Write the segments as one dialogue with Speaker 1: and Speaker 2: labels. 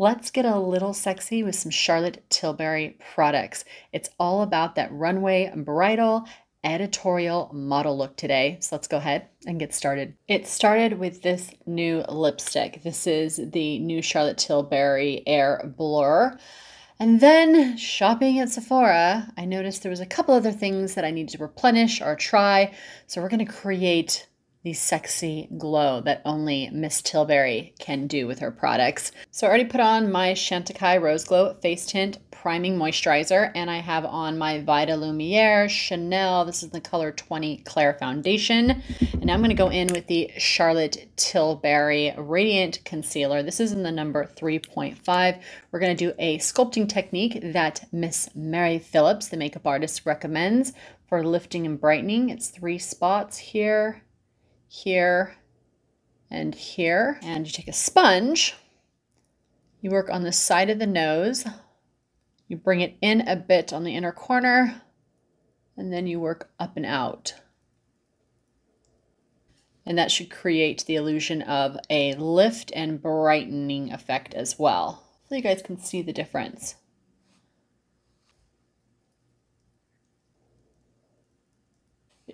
Speaker 1: let's get a little sexy with some Charlotte Tilbury products. It's all about that runway bridal editorial model look today. So let's go ahead and get started. It started with this new lipstick. This is the new Charlotte Tilbury Air Blur. And then shopping at Sephora, I noticed there was a couple other things that I needed to replenish or try. So we're going to create the sexy glow that only Miss Tilbury can do with her products. So I already put on my Chantecaille Rose Glow Face Tint Priming Moisturizer, and I have on my Vitalumiere Chanel. This is the color 20 Clair Foundation. And I'm going to go in with the Charlotte Tilbury Radiant Concealer. This is in the number 3.5. We're going to do a sculpting technique that Miss Mary Phillips, the makeup artist, recommends for lifting and brightening. It's three spots here here, and here. And you take a sponge, you work on the side of the nose, you bring it in a bit on the inner corner, and then you work up and out. And that should create the illusion of a lift and brightening effect as well. So you guys can see the difference.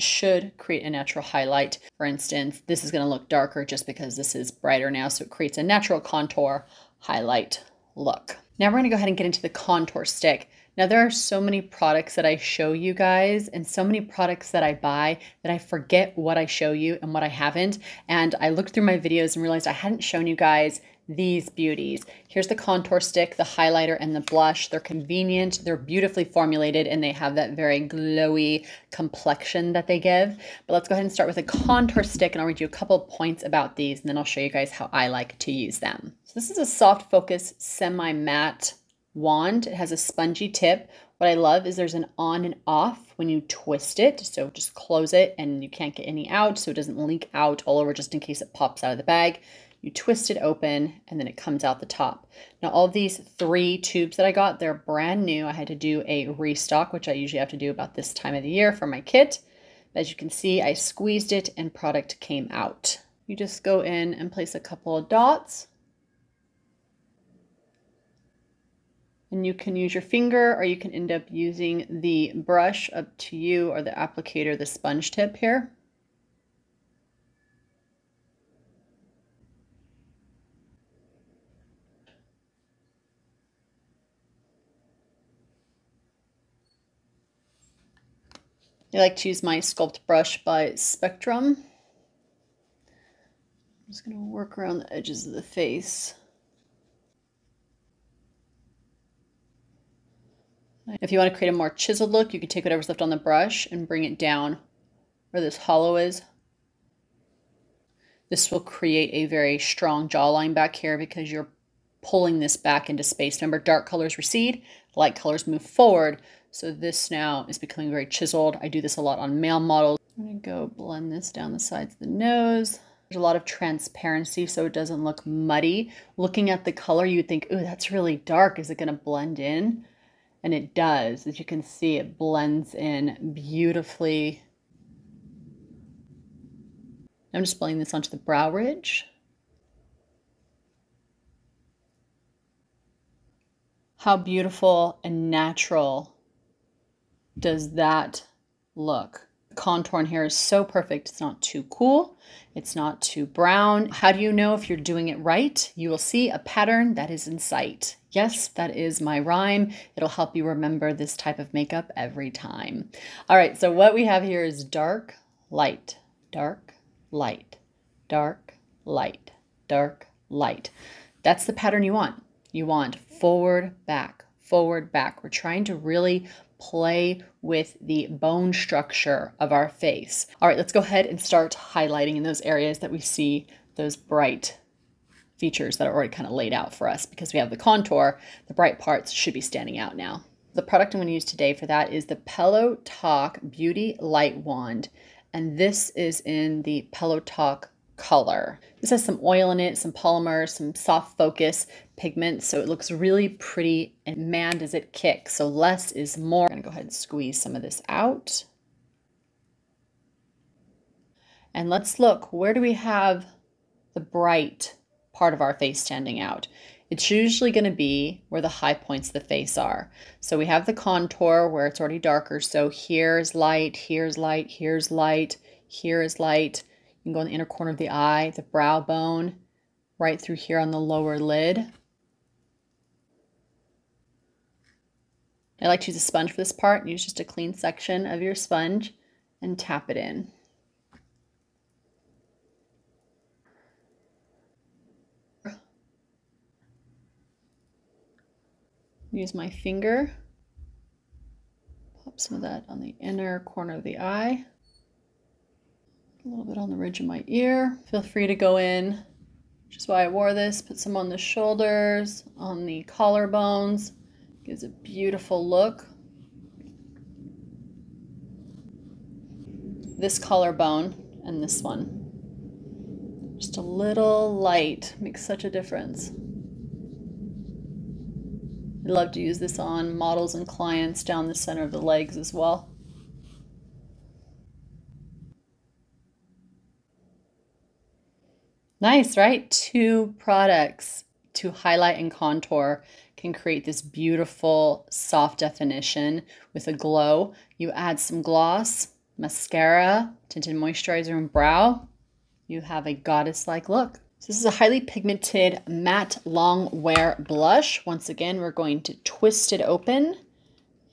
Speaker 1: Should create a natural highlight. For instance, this is going to look darker just because this is brighter now, so it creates a natural contour highlight look. Now we're going to go ahead and get into the contour stick. Now there are so many products that I show you guys and so many products that I buy that I forget what I show you and what I haven't. And I looked through my videos and realized I hadn't shown you guys these beauties. Here's the contour stick, the highlighter, and the blush. They're convenient, they're beautifully formulated, and they have that very glowy complexion that they give. But let's go ahead and start with a contour stick, and I'll read you a couple points about these, and then I'll show you guys how I like to use them. So this is a soft focus semi-matte wand. It has a spongy tip. What I love is there's an on and off when you twist it. So just close it and you can't get any out so it doesn't leak out all over just in case it pops out of the bag you twist it open and then it comes out the top. Now all these three tubes that I got, they're brand new. I had to do a restock, which I usually have to do about this time of the year for my kit. As you can see, I squeezed it and product came out. You just go in and place a couple of dots. And you can use your finger or you can end up using the brush up to you or the applicator, the sponge tip here. I like to use my Sculpt brush by Spectrum. I'm just going to work around the edges of the face. If you want to create a more chiseled look, you can take whatever's left on the brush and bring it down where this hollow is. This will create a very strong jawline back here because you're pulling this back into space. Remember, dark colors recede, light colors move forward. So this now is becoming very chiseled. I do this a lot on male models. I'm gonna go blend this down the sides of the nose. There's a lot of transparency so it doesn't look muddy. Looking at the color, you'd think, ooh, that's really dark. Is it gonna blend in? And it does. As you can see, it blends in beautifully. I'm just blending this onto the brow ridge. How beautiful and natural does that look? Contour in here is so perfect. It's not too cool. It's not too brown. How do you know if you're doing it right? You will see a pattern that is in sight. Yes, that is my rhyme. It'll help you remember this type of makeup every time. All right, so what we have here is dark, light, dark, light, dark, light, dark, light. That's the pattern you want. You want forward, back, forward, back. We're trying to really play with the bone structure of our face. All right, let's go ahead and start highlighting in those areas that we see those bright features that are already kind of laid out for us because we have the contour, the bright parts should be standing out now. The product I'm going to use today for that is the Pillow Talk Beauty Light Wand. And this is in the Pillow Talk color. This has some oil in it, some polymer, some soft focus pigment, so it looks really pretty and man does it kick. So less is more. I'm gonna go ahead and squeeze some of this out. And let's look, where do we have the bright part of our face standing out? it's usually going to be where the high points of the face are. So we have the contour where it's already darker. So here's light, here's light, here's light, here is light. You can go in the inner corner of the eye, the brow bone, right through here on the lower lid. I like to use a sponge for this part. Use just a clean section of your sponge and tap it in. Use my finger, pop some of that on the inner corner of the eye, a little bit on the ridge of my ear. Feel free to go in, which is why I wore this, put some on the shoulders, on the collarbones. Gives a beautiful look. This collarbone and this one. Just a little light makes such a difference. I love to use this on models and clients down the center of the legs as well. Nice, right? Two products to highlight and contour can create this beautiful soft definition with a glow. You add some gloss, mascara, tinted moisturizer, and brow. You have a goddess-like look. So this is a highly pigmented matte long wear blush. Once again, we're going to twist it open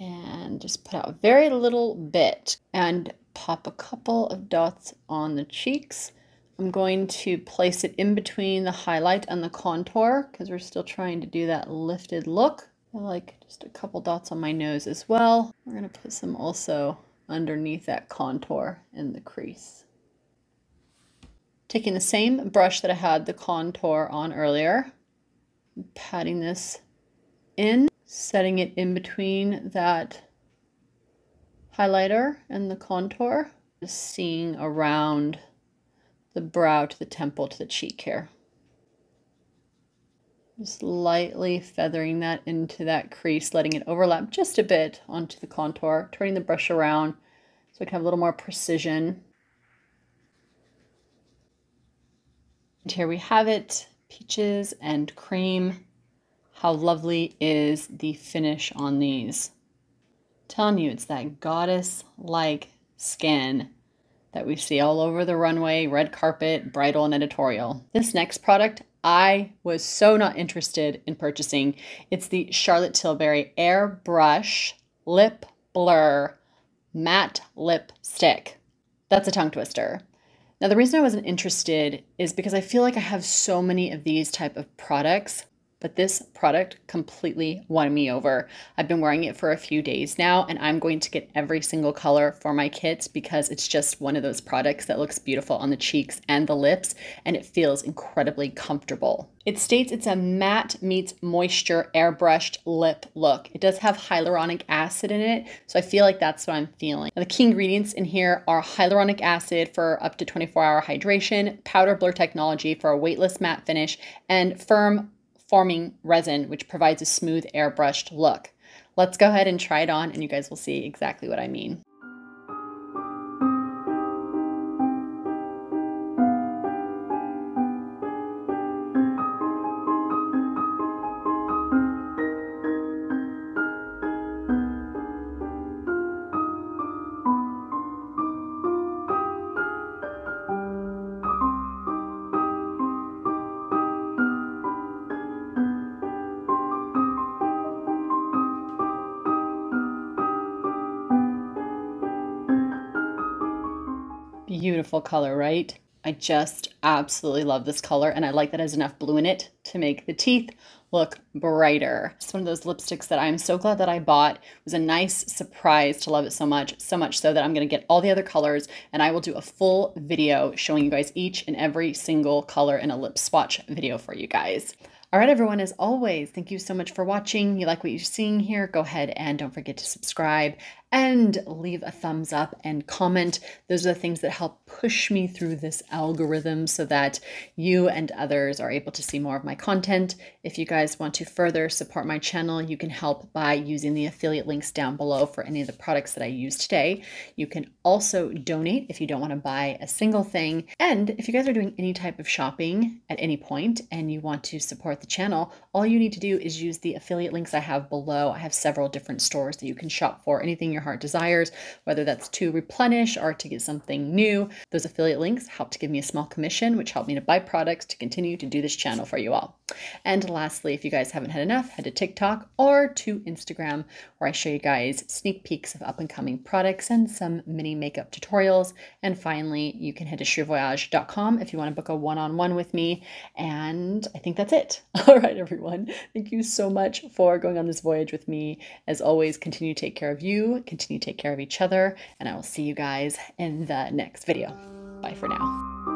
Speaker 1: and just put out a very little bit and pop a couple of dots on the cheeks. I'm going to place it in between the highlight and the contour because we're still trying to do that lifted look. I like just a couple dots on my nose as well. We're going to put some also underneath that contour in the crease. Taking the same brush that I had the contour on earlier, patting this in, setting it in between that highlighter and the contour, just seeing around the brow to the temple to the cheek here. Just lightly feathering that into that crease, letting it overlap just a bit onto the contour, turning the brush around so I can have a little more precision And here we have it, peaches and cream. How lovely is the finish on these. Telling you, it's that goddess-like skin that we see all over the runway, red carpet, bridal, and editorial. This next product I was so not interested in purchasing. It's the Charlotte Tilbury Airbrush Lip Blur Matte Lip Stick. That's a tongue twister. Now, the reason I wasn't interested is because I feel like I have so many of these type of products but this product completely won me over. I've been wearing it for a few days now, and I'm going to get every single color for my kits because it's just one of those products that looks beautiful on the cheeks and the lips, and it feels incredibly comfortable. It states it's a matte meets moisture airbrushed lip look. It does have hyaluronic acid in it, so I feel like that's what I'm feeling. Now, the key ingredients in here are hyaluronic acid for up to 24 hour hydration, powder blur technology for a weightless matte finish, and film forming resin, which provides a smooth airbrushed look. Let's go ahead and try it on and you guys will see exactly what I mean. Beautiful color, right? I just absolutely love this color and I like that it has enough blue in it to make the teeth look brighter. It's one of those lipsticks that I'm so glad that I bought. It was a nice surprise to love it so much, so much so that I'm gonna get all the other colors and I will do a full video showing you guys each and every single color in a lip swatch video for you guys. All right, everyone, as always, thank you so much for watching. You like what you're seeing here, go ahead and don't forget to subscribe and leave a thumbs up and comment. Those are the things that help push me through this algorithm so that you and others are able to see more of my content. If you guys want to further support my channel, you can help by using the affiliate links down below for any of the products that I use today. You can also donate if you don't want to buy a single thing. And if you guys are doing any type of shopping at any point and you want to support the channel, all you need to do is use the affiliate links I have below. I have several different stores that you can shop for anything your heart desires, whether that's to replenish or to get something new. Those affiliate links help to give me a small commission, which help me to buy products to continue to do this channel for you all. And lastly, if you guys haven't had enough, head to TikTok or to Instagram, where I show you guys sneak peeks of up and coming products and some mini makeup tutorials. And finally, you can head to cherivoyage.com if you want to book a one on one with me. And I think that's it. All right, everyone. Thank you so much for going on this voyage with me. As always, continue to take care of you, continue to take care of each other, and I will see you guys in the next video. Bye for now.